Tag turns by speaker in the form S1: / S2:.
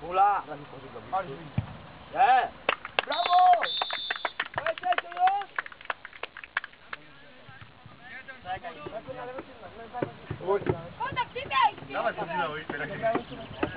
S1: Hula! Nie!
S2: Brawo!
S1: Słuchajcie, to już! Czekaj,
S2: Uj!
S3: Ona, przydaj się! Dawaj, podbinałeś,
S1: teraz
S2: się